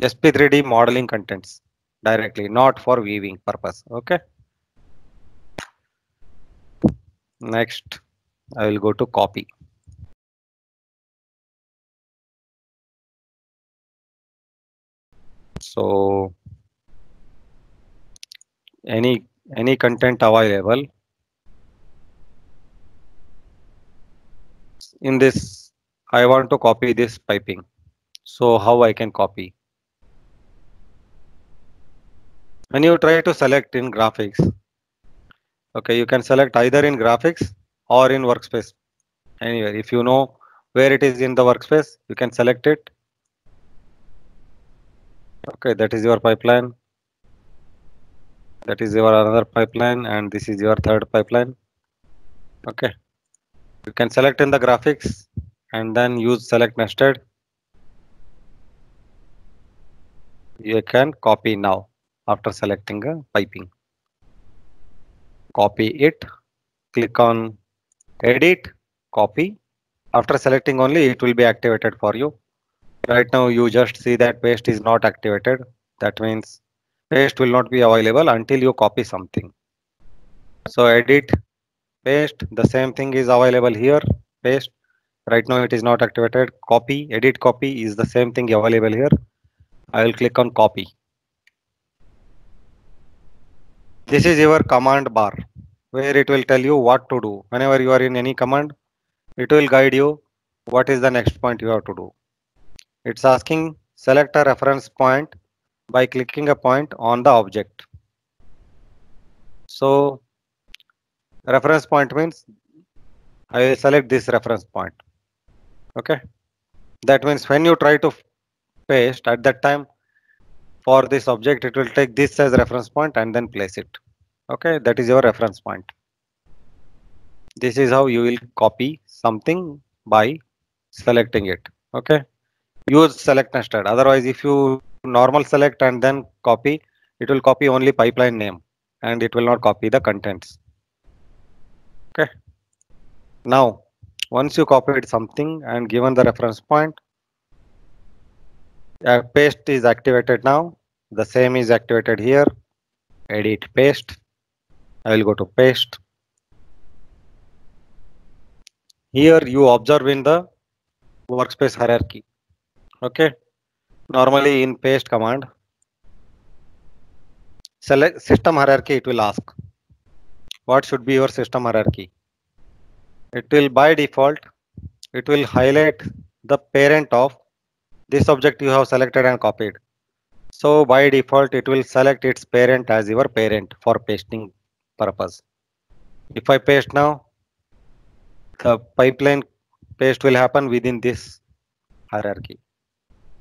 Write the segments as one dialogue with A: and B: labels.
A: sp3d modeling contents directly not for viewing purpose okay? Next i will go to copy. So any any content available in this i want to copy this piping. So how i can copy when you try to select in graphics okay you can select either in graphics or in workspace. Anywhere if you know where it is in the workspace you can select it. Okay that is your pipeline. That is your another pipeline and this is your third pipeline. Okay. You can select in the graphics and then use select nested. You can copy now after selecting a piping. Copy it click on edit copy. After selecting only it will be activated for you. Right now you just see that paste is not activated. That means paste will not be available until you copy something. So edit paste the same thing is available here paste. Right now it is not activated. Copy edit copy is the same thing available here. I will click on copy this is your command bar where it will tell you what to do whenever you are in any command it will guide you what is the next point you have to do it's asking select a reference point by clicking a point on the object. So reference point means I will select this reference point. Okay. That means when you try to paste at that time for this object, it will take this as reference point and then place it. Okay. That is your reference point. This is how you will copy something by selecting it. Okay use select nested otherwise if you normal select and then copy it will copy only pipeline name and it will not copy the contents okay now once you copied something and given the reference point uh, paste is activated now. The same is activated here. Edit paste. I will go to paste. Here you observe in the workspace hierarchy. Okay? Normally in paste command select system hierarchy it will ask. What should be your system hierarchy? It will by default it will highlight the parent of this object you have selected and copied. So by default it will select its parent as your parent for pasting purpose. If i paste now the pipeline paste will happen within this hierarchy.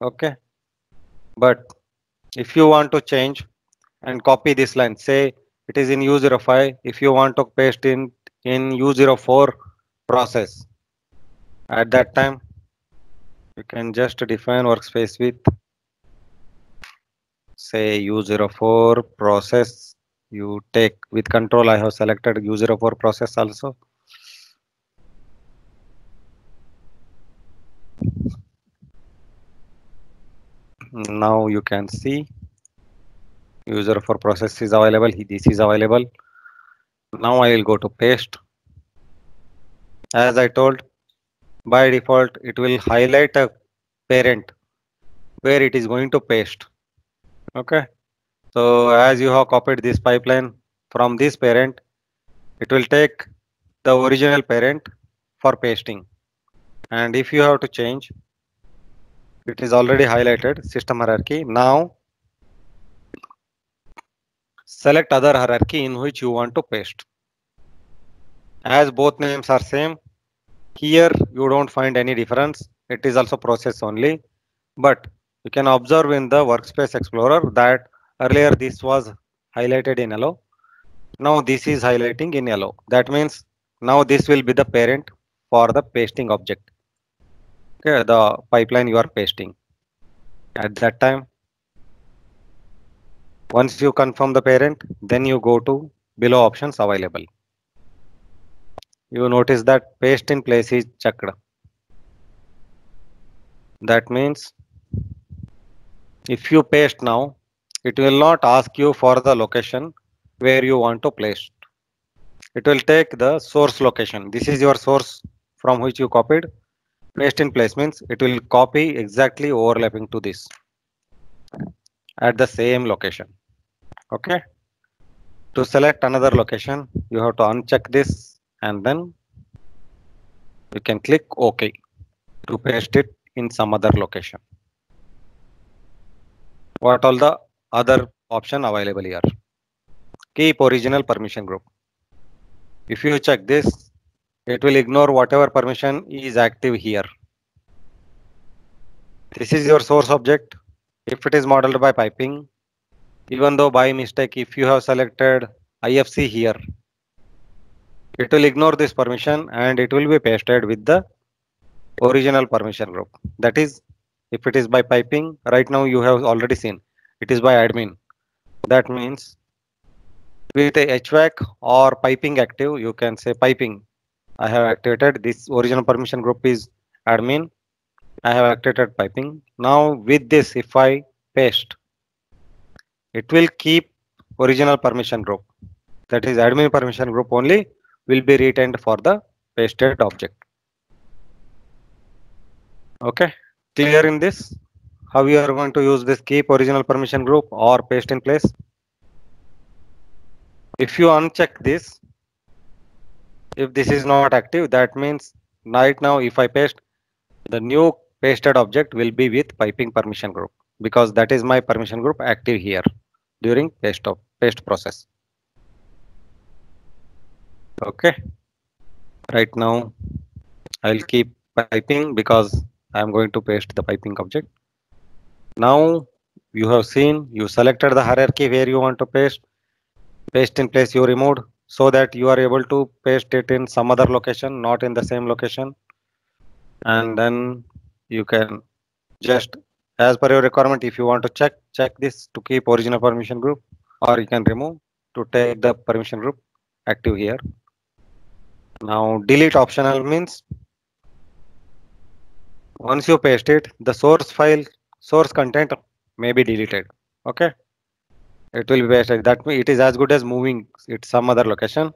A: Okay? But if you want to change and copy this line say it is in u05 if you want to paste in in u04 process at that time you can just define workspace with say u04 process. You take with control i have selected u04 process also. Now you can see U04 process is available. This is available. Now i will go to paste. As i told by default it will highlight a parent where it is going to paste. Okay? So as you have copied this pipeline from this parent it will take the original parent for pasting. And if you have to change it is already highlighted system hierarchy. Now select other hierarchy in which you want to paste. As both names are same here you don't find any difference. It is also process only. But you can observe in the workspace explorer that earlier this was highlighted in yellow. Now this is highlighting in yellow. That means now this will be the parent for the pasting object. Okay, the pipeline you are pasting. At that time, once you confirm the parent, then you go to below options available. You notice that paste in place is checked. That means if you paste now, it will not ask you for the location where you want to place. It will take the source location. This is your source from which you copied. Paste in place means it will copy exactly overlapping to this at the same location. Okay. To select another location, you have to uncheck this and then you can click OK to paste it in some other location. What all the other option available here? Keep original permission group. If you check this, it will ignore whatever permission is active here. This is your source object. If it is modeled by piping, even though by mistake, if you have selected IFC here, it will ignore this permission and it will be pasted with the original permission group. That is, if it is by piping, right now you have already seen, it is by admin. That means with a HVAC or piping active, you can say piping. I have activated this original permission group is admin. I have activated piping. Now with this, if I paste, it will keep original permission group. That is admin permission group only will be retained for the pasted object. Okay, clear in this? How you are going to use this keep original permission group or paste in place? If you uncheck this, if this is not active, that means right now if I paste, the new pasted object will be with piping permission group because that is my permission group active here during paste of paste process. Okay. Right now I'll keep piping because I'm going to paste the piping object. Now you have seen you selected the hierarchy where you want to paste paste in place you removed so that you are able to paste it in some other location not in the same location and then you can just as per your requirement if you want to check check this to keep original permission group or you can remove to take the permission group active here now delete optional means once you paste it the source file source content may be deleted. Okay? It will be pasted. That it is as good as moving it some other location.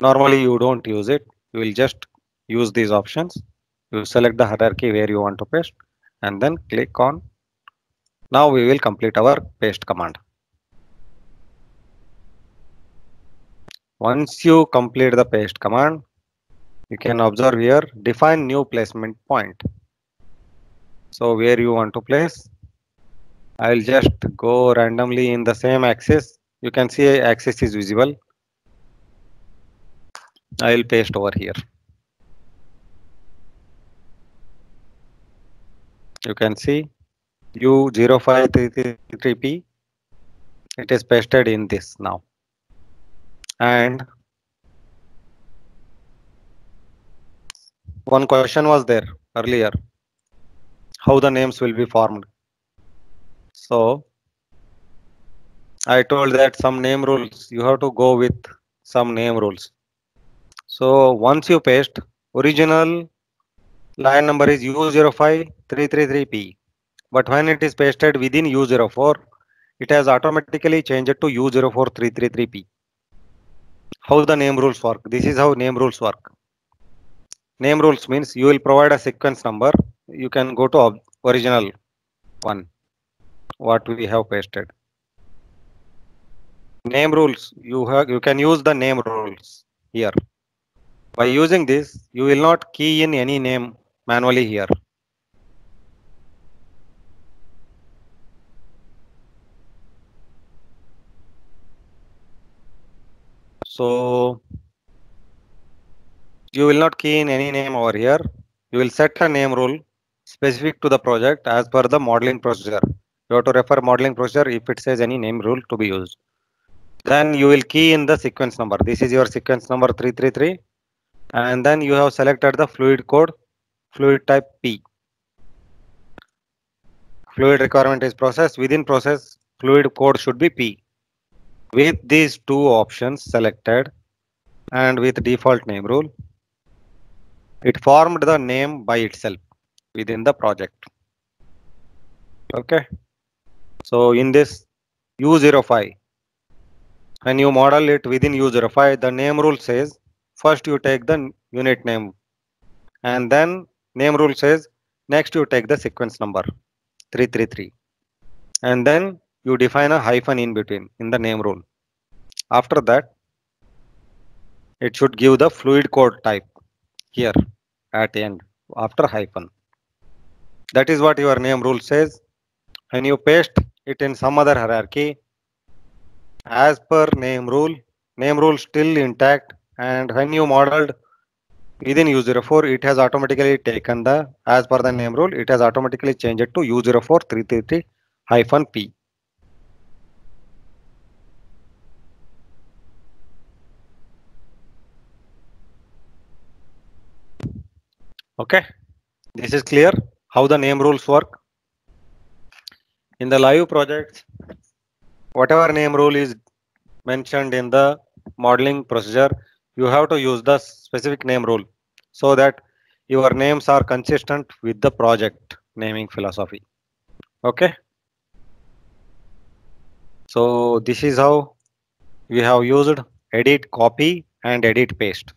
A: Normally you don't use it. You will just use these options. You select the hierarchy where you want to paste and then click on. Now we will complete our paste command. Once you complete the paste command you can observe here define new placement point so where you want to place I'll just go randomly in the same axis. You can see axis is visible. I'll paste over here. You can see U0533P. It is pasted in this now. And one question was there earlier. How the names will be formed. So I told that some name rules, you have to go with some name rules. So once you paste, original line number is U05333P. But when it is pasted within U04, it has automatically changed to U04333P. How the name rules work? This is how name rules work. Name rules means you will provide a sequence number. You can go to original one what we have pasted. Name rules, you have you can use the name rules here. By using this, you will not key in any name manually here. So you will not key in any name over here. You will set a name rule specific to the project as per the modeling procedure you have to refer modeling procedure if it says any name rule to be used. Then you will key in the sequence number. This is your sequence number 333. And then you have selected the fluid code, fluid type P. Fluid requirement is process. Within process, fluid code should be P. With these two options selected and with default name rule, it formed the name by itself within the project. Okay. So in this U05, when you model it within U05, the name rule says first you take the unit name and then name rule says next you take the sequence number 333 and then you define a hyphen in between in the name rule. After that, it should give the fluid code type here at end after hyphen. That is what your name rule says. When you paste it in some other hierarchy, as per name rule, name rule still intact. And when you modeled within U04, it has automatically taken the, as per the name rule, it has automatically changed it to U04 333 hyphen P. Okay, this is clear how the name rules work. In the live projects, whatever name rule is mentioned in the modeling procedure, you have to use the specific name rule so that your names are consistent with the project naming philosophy. Okay. So this is how we have used edit copy and edit paste.